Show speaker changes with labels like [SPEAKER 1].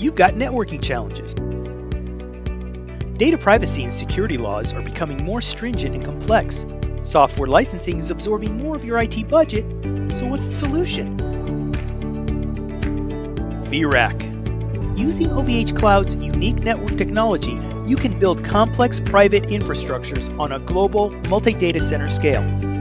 [SPEAKER 1] you've got networking challenges. Data privacy and security laws are becoming more stringent and complex. Software licensing is absorbing more of your IT budget, so what's the solution? vRack. Using OVHcloud's unique network technology, you can build complex private infrastructures on a global multi data center scale.